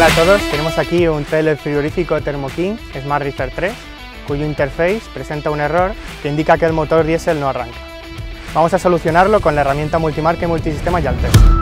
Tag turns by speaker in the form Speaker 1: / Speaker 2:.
Speaker 1: Hola a todos, tenemos aquí un trailer frigorífico Thermo King Smart Reefer 3, cuyo interface presenta un error que indica que el motor diésel no arranca. Vamos a solucionarlo con la herramienta multimarca y multisistema Yaltec.